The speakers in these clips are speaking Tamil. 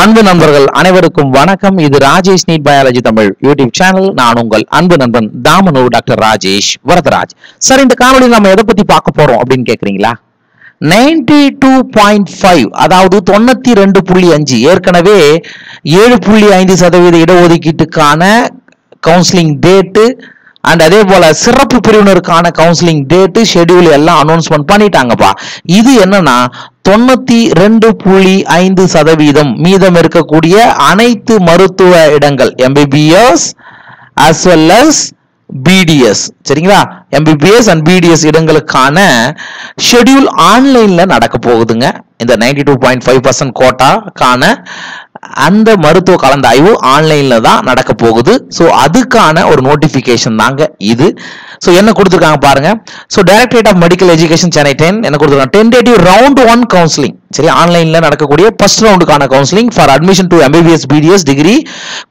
அன்பு நண்பர்கள் அனைவருக்கும் வணக்கம். இது Rajesh NEET biology Tamil YouTube channel. நான் உங்கள் அன்பு நண்பன் தாமனூர் டாக்டர் ராஜேஷ் வரதராஜ். சார் இந்த காணொலியில் நம்ம எதை பத்தி பார்க்க போறோம் அப்படின்னு கேக்குறீங்களா? நைன்டி டூ பாயிண்ட் ஃபைவ் அதாவது தொண்ணூத்தி ரெண்டு புள்ளி அஞ்சு ஏற்கனவே ஏழு புள்ளி ஐந்து சதவீத இடஒதுக்கீட்டுக்கான கவுன்சிலிங் டேட்டு அண்ட் அதே போல சிறப்பு பிரிவினருக்கான கவுன்சிலிங் டேட்டு ஷெட்யூல் எல்லாம் அனௌன்ஸ்மெண்ட் பண்ணிட்டாங்கப்பா. இது என்னன்னா தொண்ணூத்தி ரெண்டு புள்ளி ஐந்து சதவீதம் மீதம் இருக்கக்கூடிய அனைத்து மருத்துவ இடங்கள் MBBS as well as BDS சரிங்களா? எம்பிபிஎஸ் அண்ட் பிடிஎஸ் இடங்களுக்கான ஷெட்யூல் ஆன்லைன்ல நடக்க போகுதுங்க. இந்த ninety two point five percent கோட்டாக்கான அந்த மருத்துவ கலந்தாய்வு ஆன்லைனில் தான் நடக்க போகுது. ஸோ அதுக்கான ஒரு நோட்டிஃபிகேஷன் தாங்க இது. ஸோ என்ன கொடுத்துருக்காங்க பாருங்க. So directorate of medical education Chennai ten என்ன கொடுத்துருக்காங்க? டென்டேட்டிவ் ரவுண்ட் ஒன் கவுன்சிலிங் சரி ஆன்லைனில் நடக்கக்கூடிய first ரவுண்டுக்கான counselling for admission to MBBS BDS degree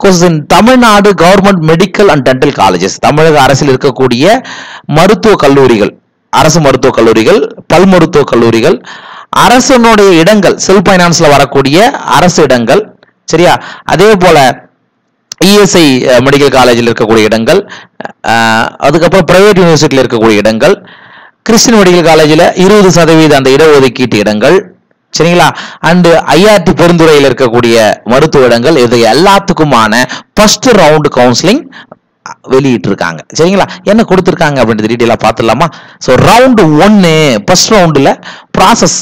course in Tamil Nadu government medical and dental colleges தமிழக அரசில் இருக்கக்கூடிய மருத்துவ கல்லூரிகள் அரசு மருத்துவக் கல்லூரிகள் பல் மருத்துவக் கல்லூரிகள் அரசனுடைய இடங்கள் செல்ஃப் ஃபைனான்ஸில் வரக்கூடிய அரசு இடங்கள் சரியா? அதே போல இஎஸ்ஐ மெடிக்கல் காலேஜில் இருக்கக்கூடிய இடங்கள் அதுக்கப்புறம் பிரைவேட் யூனிவர்சிட்டியில் இருக்கக்கூடிய இடங்கள் கிறிஸ்டின் மெடிக்கல் காலேஜில் இருபது சதவீத அந்த இடஒதுக்கீட்டு இடங்கள் சரிங்களா? அண்டு ஐஆர்டி பெருந்துறையில் இருக்கக்கூடிய மருத்துவ இடங்கள் இது எல்லாத்துக்குமான ஃபர்ஸ்ட் ரவுண்டு கவுன்சிலிங் வெளியிட்டிருக்காங்க. சரிங்களா? என்ன கொடுத்துருக்காங்க அப்படின்றது டீட்டெயிலாக பார்த்துடலாமா? ஸோ ரவுண்டு ஒன்று ஃபர்ஸ்ட் ரவுண்டில் ப்ராசஸ்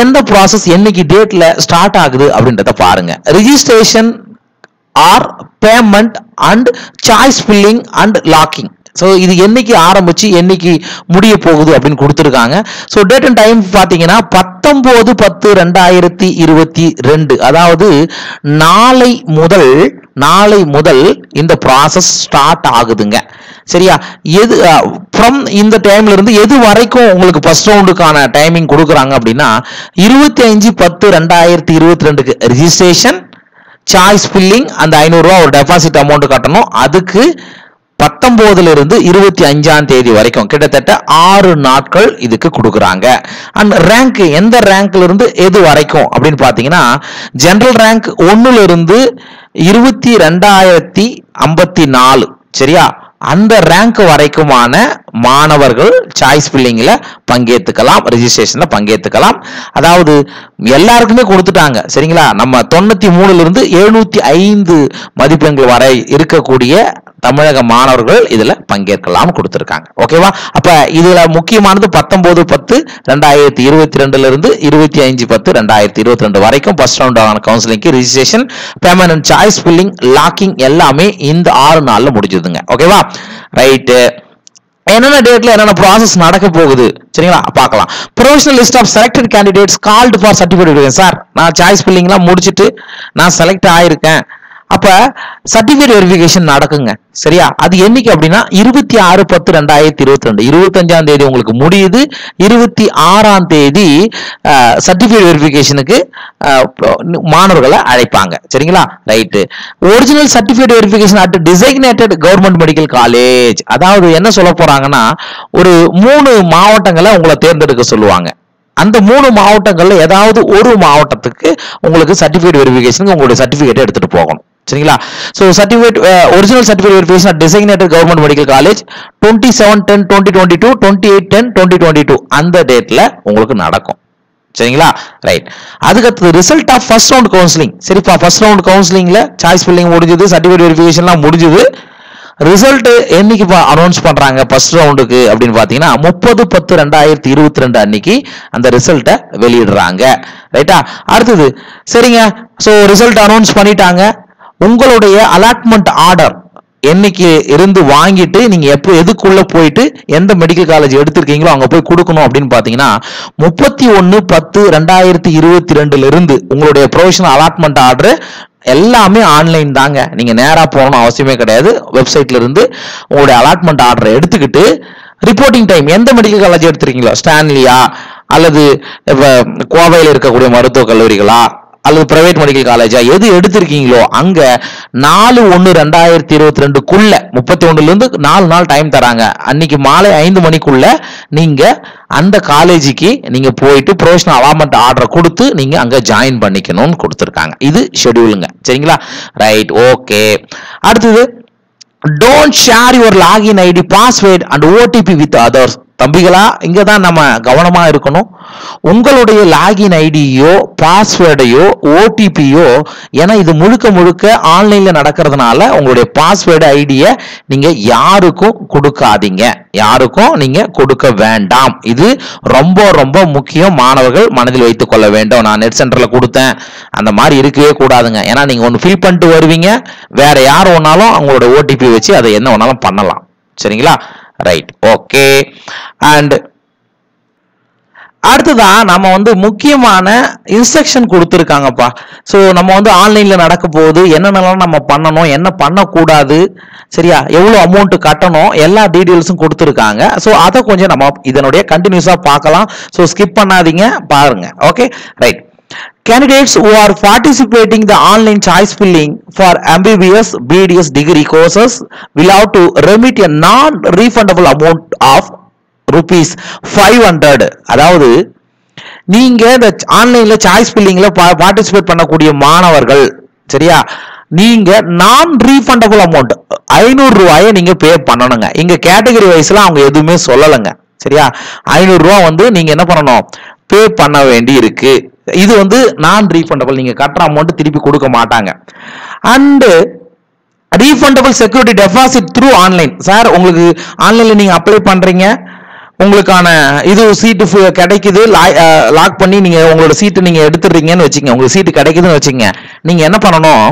எந்த ப்ராசஸ் என்னைக்கு டேட்டில் ஸ்டார்ட் ஆகுது அப்படின்றத பாருங்க. Registration or payment and choice filling and locking so இது என்னைக்கு ஆரம்பிச்சு என்னைக்கு முடிய போகுது அப்படின்னு கொடுத்துருக்காங்க. ஸோ டேட் அண்ட் டைம் பார்த்தீங்கன்னா பத்தொம்போது பத்து ரெண்டாயிரத்தி இருபத்தி ரெண்டு. அதாவது நாளை முதல் நாளை முதல் இந்த ப்ராசஸ் ஸ்டார்ட் ஆகுதுங்க. சரியா? எது ஃப்ரம் இந்த டைம்ல இருந்து எது வரைக்கும் உங்களுக்கு ஃபர்ஸ்ட் ரவுண்டுக்கான டைமிங் கொடுக்குறாங்க அப்படின்னா இருபத்தி அஞ்சு பத்து ரெண்டாயிரத்தி இருபத்தி ரெண்டுக்கு ரிஜிஸ்ட்ரேஷன் சாய்ஸ் ஃபில்லிங் அந்த ஐநூறுரூவா ஒரு டெபாசிட் அமௌண்ட் கட்டணும். அதுக்கு பத்தொன்பதுல இருந்து இருபத்தி அஞ்சாம் தேதி வரைக்கும் கிட்டத்தட்ட ஆறு நாட்கள் இதுக்கு கொடுக்குறாங்க. அண்ட் ரேங்க் எந்த ரேங்க்ல இருந்து எது வரைக்கும் அப்படின்னு பார்த்தீங்கன்னா ஜென்ரல் ரேங்க் ஒன்னுல இருந்து இருபத்தி ரெண்டாயிரத்தி ஐம்பத்தி நாலு சரியா? அந்த ரேங்க் வரைக்குமான மாணவர்கள் சாய்ஸ் பில்லிங்கில் பங்கேற்றுக்கலாம் ரிஜிஸ்ட்ரேஷனில் பங்கேற்றுக்கலாம். அதாவது எல்லாருக்குமே கொடுத்துட்டாங்க சரிங்களா? நம்ம தொண்ணூற்றி மூணுலேருந்து எழுநூற்றி ஐந்து மதிப்பெண்கள் வரை இருக்கக்கூடிய தமிழக மாணவர்கள் இதுல பங்கேற்கலாம் கொடுத்துருக்காங்க. ஓகேவா அப்ப இதுல முக்கியமானது பத்தொன்பது பத்து ரெண்டாயிரத்தி இருபத்தி ரெண்டுல இருந்து இருபத்தி அஞ்சு பத்து ரெண்டாயிரத்தி இருபத்தி ரெண்டு வரைக்கும் ஃபர்ஸ்ட் ரவுண்டான கவுன்சிலிங்க்கு registration permanent choice filling locking எல்லாமே இந்த ஆறு நாள்ல முடிஞ்சதுங்க. ஓகேவா ரைட்டு என்னென்ன டேட்ல என்னென்ன ப்ராசஸ் நடக்க போகுது? சரிங்களா? பார்க்கலாம். Professional list of selected candidates called for certificate sir நான் சாய்ஸ் ஃபில்லிங்லாம் முடிச்சுட்டு நான் செலக்ட் ஆயிருக்கேன். அப்ப சர்டிபிகேட் வெரிஃபிகேஷன் நடக்குங்க. சரியா? அது என்னைக்கு அப்படின்னா இருபத்தி ஆறு பத்து ரெண்டாயிரத்தி இருபத்தி ரெண்டு. இருபத்தஞ்சாம் தேதி உங்களுக்கு முடியுது. இருபத்தி ஆறாம் தேதி சர்டிபிகேட் வெரிஃபிகேஷனுக்கு மாணவர்களை அழைப்பாங்க. சரிங்களா? Right original certificate verification at designated government medical college அதாவது என்ன சொல்ல போறாங்கன்னா ஒரு மூணு மாவட்டங்களை உங்களை தேர்ந்தெடுக்க சொல்லுவாங்க. அந்த மூணு மாவட்டங்களில் ஏதாவது ஒரு மாவட்டத்துக்கு உங்களுக்கு சர்டிஃபிகேட் வெரிஃபிகேஷனுக்கு உங்களுடைய சர்டிஃபிகேட் எடுத்துகிட்டு போகணும். சரிங்களா? So certificate original certificate verification designated government medical college twenty seven ten twenty twenty two twenty eight ten twenty twenty two அந்த டேட்டில் உங்களுக்கு நடக்கும். சரிங்களா? ரைட் அதுக்கடுத்தது result of first round counselling சரிப்பா ஃபர்ஸ்ட் ரவுண்ட் கவுன்சிலிங்கில் சாய்ஸ் ஃபில்லிங் முடிஞ்சது சர்டிஃபிகேட் வெரிஃபிகேஷன்லாம் முடிஞ்சது. ரிசல்ட் என்னைக்கு அனௌன்ஸ் பண்றாங்க ஃபர்ஸ்ட் ரவுண்டுக்கு அப்படின்னு பார்த்தீங்கன்னா முப்பது பத்து ரெண்டாயிரத்தி இருபத்தி ரெண்டு அன்னைக்கு அந்த ரிசல்ட்டை வெளியிடுறாங்க. ரைட்டா அடுத்தது சரிங்க. ஸோ ரிசல்ட் அனௌன்ஸ் பண்ணிட்டாங்க. உங்களுடைய அலாட்மெண்ட் ஆர்டர் என்னைக்கு இருந்து வாங்கிட்டு நீங்க எப்போ எதுக்குள்ள போயிட்டு எந்த மெடிக்கல் காலேஜ் எடுத்திருக்கீங்களோ அங்க போய் கொடுக்கணும் அப்படின்னு பாத்தீங்கன்னா முப்பத்தி ஒன்னு பத்து ரெண்டாயிரத்தி இருபத்தி ரெண்டுல இருந்து உங்களுடைய ப்ரொஃபஷனல் அலாட்மெண்ட் ஆர்டர் எல்லாமே ஆன்லைன் தாங்க. நீங்க நேரா போகணும் அவசியமே கிடையாது. வெப்சைட்ல இருந்து உங்களுடைய அலாட்மெண்ட் ஆர்டரை எடுத்துக்கிட்டு ரிப்போர்ட்டிங் டைம் எந்த மெடிக்கல் காலேஜ் எடுத்திருக்கீங்களோ ஸ்டான்லியா அல்லது இப்ப கோவையில் இருக்கக்கூடிய மருத்துவக் கல்லூரிகளா அல்லது பிரைவேட் மெடிக்கல் காலேஜா எது எடுத்திருக்கீங்களோ அங்க நாலு ஒன்று ரெண்டாயிரத்தி இருபத்தி ரெண்டுக்குள்ள முப்பத்தி ஒண்ணுல இருந்து நாலு நாள் டைம் தராங்க. அன்னைக்கு மாலை ஐந்து மணிக்குள்ள நீங்க அந்த காலேஜுக்கு நீங்க போயிட்டு ப்ரொஃபஷனல் அலாமெண்ட் ஆர்டரை கொடுத்து நீங்க அங்க ஜாயின் பண்ணிக்கணும்னு கொடுத்துருக்காங்க. இது ஷெட்யூலுங்க சரிங்களா? ரைட் ஓகே அடுத்தது don't share your login ID password and OTP with others தம்பிகளா இங்கே தான் நம்ம கவனமாக இருக்கணும். உங்களுடைய லாகின் ஐடியோ பாஸ்வேர்டையோ ஓடிபியோ ஏன்னா இது முழுக்க முழுக்க ஆன்லைனில் நடக்கிறதுனால உங்களுடைய பாஸ்வேர்டு ஐடியை நீங்கள் யாருக்கும் கொடுக்காதீங்க. யாருக்கும் நீங்கள் கொடுக்க வேண்டாம். இது ரொம்ப ரொம்ப முக்கியம். மாணவர்கள் மனதில் வைத்துக் கொள்ள வேண்டும். நான் நெட் சென்டரில் கொடுத்தேன். அந்த மாதிரி இருக்கவே கூடாதுங்க. ஏன்னா நீங்கள் ஒன்று ஃபில் பண்ணிட்டு வருவீங்க. வேற யார் ஒன்றாலும் அவங்களோட ஓடிபி வச்சு அதை என்ன வேணாலும் பண்ணலாம். சரிங்களா? ரைட் ஓகே அண்ட் அடுத்ததா நம்ம வந்து முக்கியமான இன்ஸ்ட்ரக்ஷன் கொடுத்துருக்காங்கப்பா. ஸோ நம்ம வந்து ஆன்லைனில் நடக்க போகுது என்னென்னலாம் நம்ம பண்ணணும் என்ன பண்ணக்கூடாது சரியா? எவ்வளோ அமௌண்ட்டு கட்டணும் எல்லா டீட்டெயில்ஸும் கொடுத்துருக்காங்க. ஸோ அதை கொஞ்சம் நம்ம இதனுடைய கண்டினியூஸாக பார்க்கலாம். ஸோ ஸ்கிப் பண்ணாதீங்க பாருங்கள் okay right Candidates who are participating the online choice filling for MBBS BDS degree courses will have to remit a non-refundable amount of rupees 500 அதாவது நீங்க இந்த ஆன்லைன்ல சாய்ஸ் பில்லிங்ல பார்ட்டிசிபேட் பண்ணக்கூடிய மாணவர்கள் சரியா? நீங்க நான் ரீஃபண்டபிள் அமௌண்ட் ஐநூறு ரூபாயை நீங்க பே பண்ணணுங்க. இங்க கேட்டகரி வைஸ்ல அவங்க எதுவுமே சொல்லலைங்க சரியா? ஐநூறு ரூபா வந்து நீங்க என்ன பண்ணணும்? பே பண்ண வேண்டி இருக்கு இது வந்து நான் ரீஃபண்டபிள் நீங்க கட்டுற அமௌண்ட் திருப்பி கொடுக்க மாட்டாங்க. And refundable security deposit through online sir உங்களுக்கு ஆன்லைன்ல நீங்க அப்ளை பண்றீங்க. உங்களுக்கான இது சீட்டு கிடைக்குது. லாக் பண்ணி நீங்க உங்களோட சீட்டு நீங்க எடுத்துடுறீங்கன்னு வச்சுங்க உங்களுக்கு சீட்டு கிடைக்குதுன்னு வச்சுங்க நீங்க என்ன பண்ணணும்?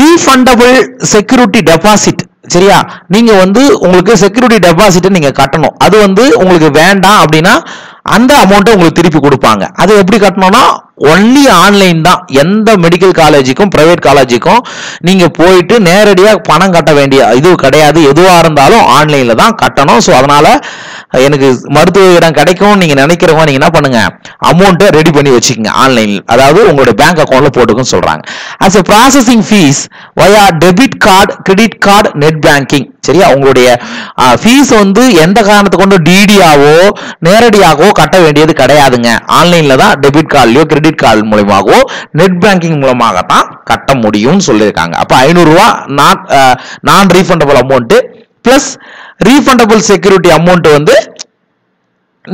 ரீஃபண்டபிள் செக்யூரிட்டி டெபாசிட் சரியா? நீங்க வந்து உங்களுக்கு செக்யூரிட்டி டெபாசிட் நீங்க கட்டணும். அது வந்து உங்களுக்கு வேண்டாம் அப்படின்னா அந்த அமௌண்ட்டை உங்களுக்கு திருப்பி கொடுப்பாங்க. அது எப்படி கட்டணும்னா ஒன்லி ஆன்லைன் தான். எந்த மெடிக்கல் காலேஜுக்கும் பிரைவேட் காலேஜுக்கும் நீங்கள் போயிட்டு நேரடியாக பணம் கட்ட வேண்டிய இது கிடையாது. எதுவாக இருந்தாலும் ஆன்லைனில் தான் கட்டணும். ஸோ அதனால் எனக்கு மருத்துவ இடம் கிடைக்கும் நீங்க நினைக்கிறவங்க நீங்க என்ன பண்ணுங்க? அமௌண்ட்டை ரெடி பண்ணி வச்சுக்கோங்க ஆன்லைனில் அதாவது உங்களுடைய பேங்க் அக்கௌண்ட்ல போட்டுக்குன்னு சொல்றாங்க. As a processing fees via debit card credit card net banking சரியா? உங்களுடைய ஃபீஸ் வந்து எந்த காரணத்தை கொண்டு டிடியாவோ நேரடியாகவோ கட்ட வேண்டியது கிடையாதுங்க. ஆன்லைன்ல தான் டெபிட் கார்டுலயோ கிரெடிட் கார்டு மூலமாகவோ நெட் பேங்கிங் மூலமாக தான் கட்ட முடியும்னு சொல்லியிருக்காங்க. அப்போ ஐநூறுரூவா non non refundable amount plus refundable security amount வந்து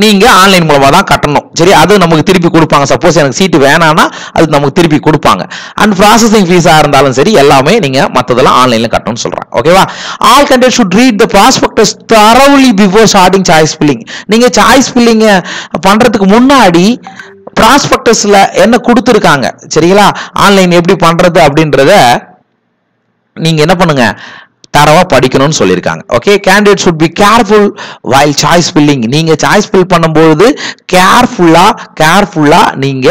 நீங்க ஆன்லைன் மூலமா தான் கட்டணும். சரி அது நமக்கு திருப்பி கொடுப்பாங்க. சப்போஸ் எனக்கு சீட்டு வேணாம்னா அது நமக்கு திருப்பி கொடுப்பாங்க. அண்ட் ப்ராசஸிங் ஃபீஸா இருந்தாலும் சரி எல்லாமே நீங்க மத்ததெல்லாம் ஆன்லைன்ல கட்டணும்னு சொல்றாங்க ஓகேவா all candidates should read the prospectus thoroughly before starting choice filling நீங்க சாய்ஸ் ஃபில்லிங்க பண்றதுக்கு முன்னாடி ப்ராஸ்பெக்டஸ்ல என்ன கொடுத்துருக்காங்க? சரிங்களா? ஆன்லைன் எப்படி பண்றது அப்படின்றத நீங்க என்ன பண்ணுங்க? தரவா படிக்கணும்னு சொல்லியிருக்காங்க. Okay candidate should be careful while choice filling நீங்க சாய்ஸ் ஃபில் பண்ணும்போது கேர்ஃபுல்லா கேர்ஃபுல்லா நீங்க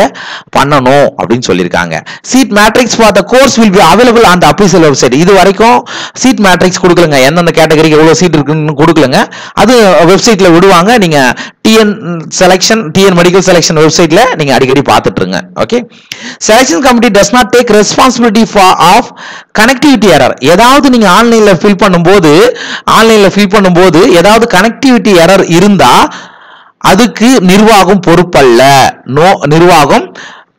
பண்ணணும் அப்படின்னு சொல்லியிருக்காங்க. Seat matrix for the course will be available on the official website இது வரைக்கும் சீட் மேட்ரிக்ஸ் கொடுக்கலங்க. எந்தெந்த கேட்டகரிக்கு எவ்வளோ சீட் இருக்குன்னு கொடுக்கலங்க. அது வெப்சைட்ல விடுவாங்க. நீங்க TN selection TN medical selection வெப்சைட்ல நீங்க அடிக்கடி பார்த்துட்டு இருங்க okay selection committee does not take responsibility for of connectivity error ஏதாவது நீங்க ஆன்லைன்ல ஃபில் பண்ணும்போது ஆன்லைனில் ஃபில் பண்ணும்போது ஏதாவது கனெக்டிவிட்டி எரர் இருந்தால் அதுக்கு நிர்வாகம் பொறுப்பல்ல. நோ நிர்வாகம்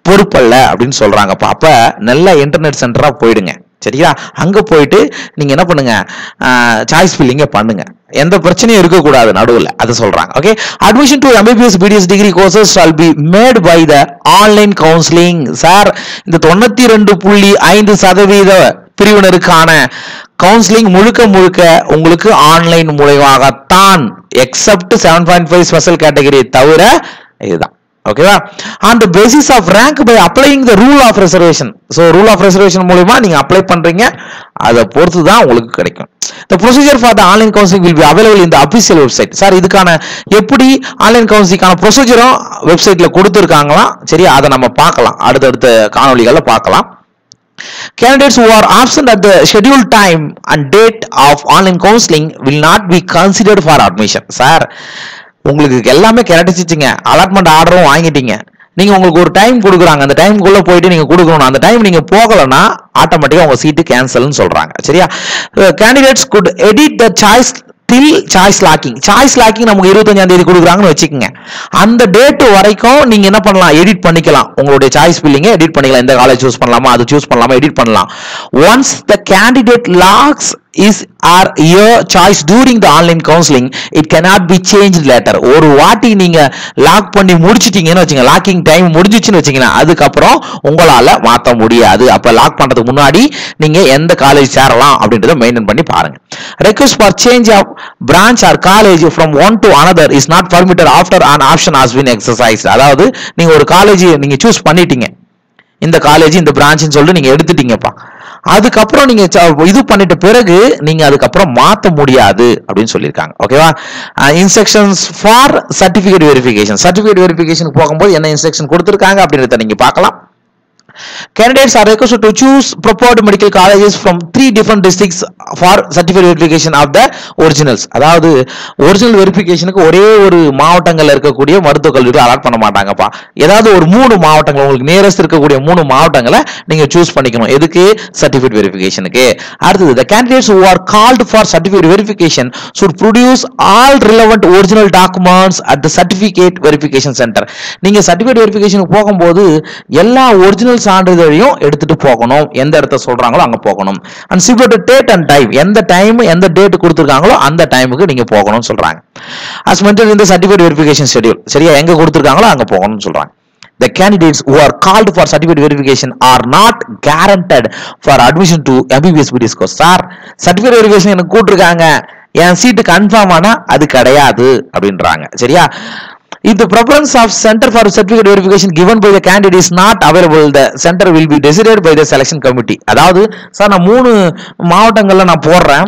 பொறுப்பல்ல அப்படின்னு சொல்றாங்கப்பா அப்போ நல்ல இன்டர்நெட் சென்டராக போயிடுங்க. சரியா? அங்கே போயிட்டு நீங்கள் என்ன பண்ணுங்க? சாய்ஸ் ஃபில்லிங்க பண்ணுங்க. எந்த பிரச்சனையும் இருக்கக்கூடாது நடுவில். அதை சொல்கிறாங்க okay admission to MBBS BDS degree courses shall be made by the online counselling sir இந்த தொண்ணூற்றி ரெண்டு புள்ளி ஐந்து சதவீத பிரிவினருக்கான கவுன்சிலிங் முழுக்க முழுக்க உங்களுக்கு online மூலயமாகத்தான் except seven point five special category தவிர இதுதான். ஓகேவா on the basis of rank by applying the rule of reservation so rule of reservation மூலயமா நீங்க அப்ளை பண்றீங்க. அதை பொறுத்து தான் உங்களுக்கு கிடைக்கும். The procedure for the online counselling will be available இந்த அபிஷியல் வெப்சைட் சார் இதுக்கான எப்படி ஆன்லைன் கவுன்சிலிங்கான ப்ரொசீஜரும் வெப்சைட்ல கொடுத்துருக்காங்களாம் சரி அதை நம்ம பார்க்கலாம். அடுத்தடுத்த காணொலிகளில் பார்க்கலாம். Candidates who are absent at the scheduled time and date of online counseling will not be considered for admission. Sir உங்களுக்கு எல்லாமே கிடைச்சிச்சுங்க. அலாட்மெண்ட் ஆர்டரும் வாங்கிட்டீங்க. நீங்கள் உங்களுக்கு ஒரு டைம் கொடுக்குறாங்க. அந்த டைமுக்குள்ளே போயிட்டு நீங்கள் கொடுக்கணும். அந்த டைம் நீங்கள் போகலைன்னா ஆட்டோமேட்டிக்காக உங்கள் சீட்டு கேன்சல்னு சொல்கிறாங்க சரியா? Candidates could edit the choice till choice locking choice locking நமக்கு இருபத்தஞ்சாம் தேதி கொடுக்குறாங்கன்னு வச்சுக்கோங்க. அந்த டேட் வரைக்கும் நீங்க என்ன பண்ணலாம்? எடிட் பண்ணிக்கலாம். உங்களுடைய சாய்ஸ் பில்லிங்க எடிட் பண்ணிக்கலாம். இந்த காலேஜ் சூஸ் பண்ணலாமா அது சூஸ் பண்ணலாமா எடிட் பண்ணலாம். Once the candidate locks his or her choice during the online counselling it cannot be change later ஒரு வாட்டி நீங்கள் லாக் பண்ணி முடிச்சிட்டீங்கன்னு வச்சுங்க லாக்கிங் டைம் முடிஞ்சிச்சுன்னு வச்சீங்கன்னா அதுக்கப்புறம் உங்களால் மாற்ற முடியாது. அப்போ லாக் பண்ணுறதுக்கு முன்னாடி நீங்கள் எந்த காலேஜ் சேரலாம் அப்படின்றத மெயின்டைன் பண்ணி பாருங்கள் request for change of branch or college from one to another is not permitted after an option has been exercise அதாவது நீங்கள் ஒரு காலேஜ் நீங்கள் சூஸ் பண்ணிட்டீங்க. இந்த காலேஜ் இந்த பிரான்ச்சுன்னு சொல்லிட்டு நீங்க எடுத்துட்டீங்கப்பா. அதுக்கப்புறம் நீங்க ச- இது பண்ணிட்ட பிறகு நீங்க அதுக்கப்புறம் மாத்த முடியாது அப்படின்னு சொல்லியிருக்காங்க. ஓகேவா instructions for certificate verification certificate verification போகும்போது என்ன இன்ஸ்ட்ரக்ஷன் கொடுத்துருக்காங்க அப்படின்றத நீங்க பார்க்கலாம். Candidates are requested to choose preferred medical colleges from three different districts for certificate verification of the originals. அதாவது ஒரிஜினல் வெரிஃபிகேஷனுக்கு ஒரே ஒரு மாவட்டங்களில் இருக்கக்கூடிய மருத்துவக் கல்லூரி அலாட் பண்ண மாட்டாங்கப்பா ஏதாவது ஒரு மூணு மாவட்டங்கள் உங்களுக்கு நியரஸ்ட் இருக்கக்கூடிய மூணு மாவட்டங்களை நீங்க சூஸ் பண்ணிக்கணும் எதுக்கு சர்டிபிகேட் வெரிஃபிகேஷனுக்கு அடுத்தது the candidates who are called for certificate verification should produce all relevant original documents at the certificate verification centre நீங்க சர்டிபிகேட் வெரிஃபிகேஷனுக்கு போகும்போது எல்லா ஒரிஜினல் சான்றிதழையும் எடுத்துட்டு போகணும். எந்த இடத்த சொல்றாங்களோ அங்க போகணும். அண்ட் சிப்ளோட டேட் அண்ட் டைம் எந்த டைம் எந்த டேட் கொடுத்துருக்காங்களோ அந்த டைமுக்கு நீங்க போகணும்னு சொல்றாங்க. அஸ் மென்டல் இந்த சர்டிஃபிகேட் வெரிஃபிகேஷன் ஷெட்யூல் சரியா? எங்க கொடுத்துருக்காங்களோ அங்க போகணும்னு சொல்றாங்க. The candidates who are called for certificate verification are not guaranteed for admission to MBBS BDS course. Sir certificate verification எனக்கு கூட்டிருக்காங்க. என் சீட்டு கன்ஃபார்ம் ஆனா அது கிடையாது அப்படின்றாங்க. சரியா? If the preference of center for certificate verification given by the candidate is not available the center will be decided by the selection committee அதாவது சார் நான் மூணு மாவட்டங்களில் நான் போடுறேன்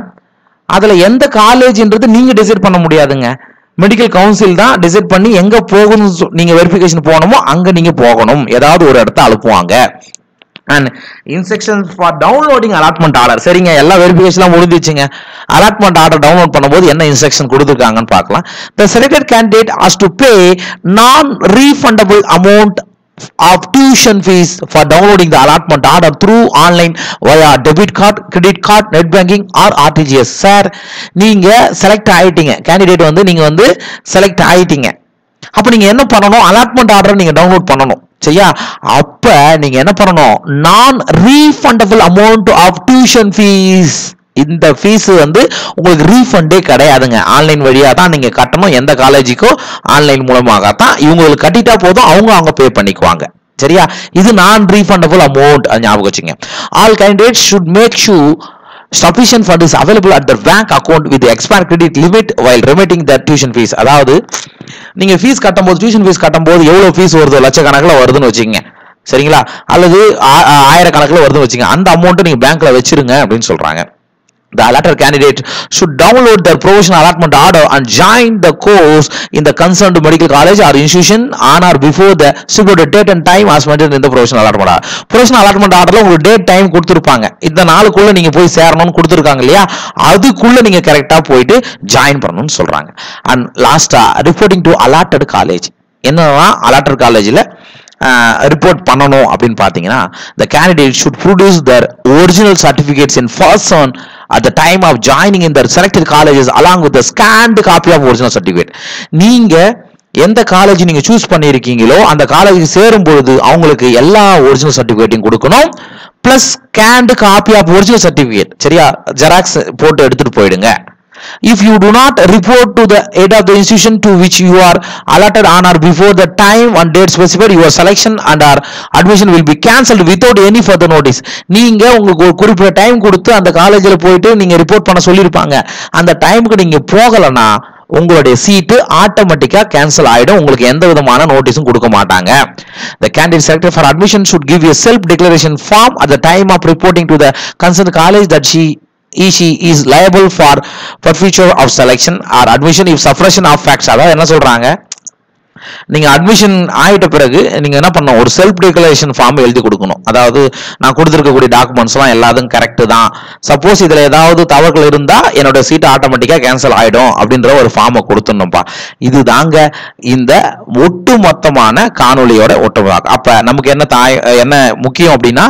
அதில் எந்த காலேஜ்ன்றது நீங்கள் டிசைட் பண்ண முடியாதுங்க மெடிக்கல் கவுன்சில் தான் டிசைட் பண்ணி எங்கே போகணும் நீங்கள் வெரிஃபிகேஷன் போகணுமோ அங்கே நீங்கள் போகணும் ஏதாவது ஒரு இடத்த அனுப்புவாங்க and instructions for downloading allotment order சரிங்க எல்லா வெரிஃபிகேஷன்லாம் முடிஞ்சிச்சுங்க. அலாட்மெண்ட் ஆர்டர் டவுன்லோட் பண்ணும்போது என்ன இன்ஸ்ட்ரக்ஷன் கொடுத்துருக்காங்கன்னு பார்க்கலாம். The selected candidate has to pay non refundable amount of tuition fees for downloading the allotment order through online via debit card, credit card, net banking or RTGS. Sir நீங்க செலக்ட் ஆயிட்டீங்க. கேண்டிடேட் வந்து நீங்க வந்து செலக்ட் ஆயிட்டீங்க. அப்போ நீங்க என்ன பண்ணணும்? அலாட்மெண்ட் ஆர்டர் நீங்க டவுன்லோட் பண்ணணும். சரியா? அப்ப நீங்க என்ன பண்ணணும்? Non refundable amount of tuition fees இந்த ஃபீஸ் வந்து உங்களுக்கு ரீஃபண்டே கிடையாதுங்க. ஆன்லைன் வழியாக தான் நீங்கள் கட்டணும். எந்த காலேஜுக்கோ ஆன்லைன் மூலமாக தான் இவங்களுக்கு கட்டிட்டா போதும். அவங்க அவங்க பே பண்ணிக்குவாங்க. சரியா? இது நான் ரீஃபண்டபிள் அமௌண்ட் ஞாபகம் வச்சுங்க. All candidate should make sure sufficient fund is available at the bank account with the credit limit while remitting the tuition fees அதாவது நீங்க ஃபீஸ் கட்டும்போது டியூஷன் ஃபீஸ் கட்டும்போது எவ்வளோ ஃபீஸ் வருது? லட்சக்கணக்கில் வருதுன்னு வச்சுக்கோங்க. சரிங்களா? அல்லது ஆ- ஆயிரக்கணக்கில் வருதுன்னு வச்சுங்க அந்த அமௌண்ட்டை நீங்கள் பேங்க்ல வச்சிருங்க அப்படின்னு சொல்றாங்க. The latter candidate should download their provisional allotment order and join the course in the concerned medical college or institution on or before the stipulated date and time as mentioned in the provisional allotment order. Provisional allotment orderல உங்களுக்கு டேட் டைம் கொடுத்துருப்பாங்க இந்த நாளுக்குள்ள நீங்க போய் சேரணும்னு கொடுத்துருக்காங்க இல்லையா அதுக்குள்ள நீங்க கரெக்டா போயிட்டு ஜாயின் பண்ணணும்னு சொல்றாங்க அண்ட் லாஸ்டா ரிப்போர்ட்டிங் டு allotted காலேஜ் என்னன்னா allotted காலேஜ்ல ரிப்போர்ட் பண்ணணும் அப்படின்னு பார்த்தீங்கன்னா the candidate should produce their original certificates in person at the time of joining in selected selected colleges along with scanned copy of original certificate நீங்கள் எந்த காலேஜ் நீங்க சூஸ் பண்ணியிருக்கீங்களோ அந்த காலேஜுக்கு சேரும் பொழுது அவங்களுக்கு எல்லா ஒரிஜினல் சர்டிஃபிகேட்டையும் கொடுக்கணும். Plus scanned copy of original certificate சரியா? ஜெராக்ஸ் போட்டு எடுத்துட்டு போயிடுங்க. If you do not report to the head of the institution to which you are allotted on or before the time and date specified your selection and or admission will be cancelled without any further notice நீங்க உங்களுக்கு ஒரு குறிப்பிட்ட டைம் கொடுத்து அந்த காலேஜில் போயிட்டு நீங்க ரிப்போர்ட் பண்ண சொல்லியிருப்பாங்க அந்த டைமுக்கு நீங்க போகலன்னா உங்களுடைய சீட்டு ஆட்டோமேட்டிக்காக கேன்சல் ஆகிடும் உங்களுக்கு எந்த விதமான நோட்டீஸும் கொடுக்க மாட்டாங்க the candidate selected for admission should give a self declaration form at the time of reporting to the concerned college that she he she is liable for forfeiture of selection or admission if suppression of facts. அதாவது என்ன சொல்றாங்க? நீங்க அட்மிஷன் ஆயிட்ட பிறகு நீங்க என்ன பண்ணணும்? ஒரு செல்ஃப் டிக்ளரேஷன் ஃபார்ம் எழுதி கொடுக்கணும். அதாவது நான் கொடுத்துருக்கக்கூடிய டாக்குமெண்ட்ஸ்லாம் எல்லாத்தும் கரெக்டு தான். சப்போஸ் இதில் ஏதாவது தவறுகள் இருந்தால் என்னோட சீட் ஆட்டோமேட்டிக்காக கேன்சல் ஆகிடும் அப்படின்ற ஒரு ஃபார்மை கொடுத்துடணும்ப்பா. இது தாங்க இந்த ஒட்டுமொத்தமான காணொலியோட ஒட்டுமொத்தம் அப்போ நமக்கு என்ன தாய் என்ன முக்கியம் அப்படின்னா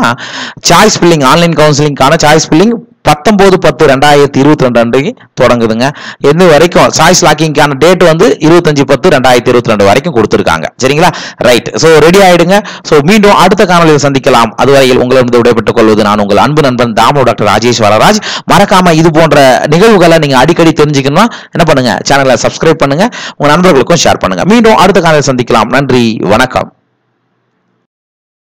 சாய்ஸ் பில்லிங் ஆன்லைன் கவுன்சிலிங்கான சாய்ஸ் பில்லிங் பத்தொம்போது பத்து ரெண்டாயிரத்தி இருபத்தி ரெண்டு அன்றைக்கு தொடங்குதுங்க. இது வரைக்கும் சாய்ஸ் லாக்கிங்கான டேட் வந்து இருபத்தஞ்சு பத்து ரெண்டாயிரத்தி இருபத்தி ரெண்டு வரைக்கும் கொடுத்துருக்காங்க. சரிங்களா? ரைட் ஸோ ரெடி ஆயிடுங்க. ஸோ மீண்டும் அடுத்த காணொலியில் சந்திக்கலாம். அதுவரையில் உங்களிடம் விடைபெற்றுக் கொள்வது நான் உங்கள் அன்பு நண்பன் தாமோ டாக்டர் ராஜேஷ் வரராஜ். மறக்காம இது போன்ற நிகழ்வுகளை நீங்க அடிக்கடி தெரிஞ்சுக்கணும்னா என்ன பண்ணுங்க? சேனலை சப்ஸ்கிரைப் பண்ணுங்க. உங்க நண்பர்களுக்கும் ஷேர் பண்ணுங்க. மீண்டும் அடுத்த காணொலியில் சந்திக்கலாம். நன்றி. வணக்கம்.